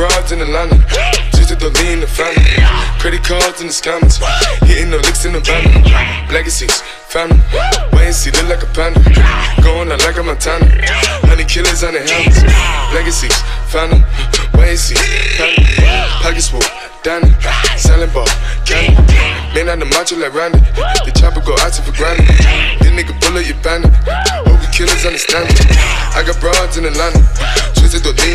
broads in the London, just the lean the family. Credit cards in the scammers, hitting the licks in the van. Legacies, family, wait and see, look like a panda. Going out like a Montana, honey killers on the helmets. Legacies, family, wait and see, family. Pockets full, Danny, selling ball, candy. Man on the macho like Randy, the chopper go out to for granted. This nigga bullet, you bandit. Hope killers understand it. I got broads in the London, twisted the lean.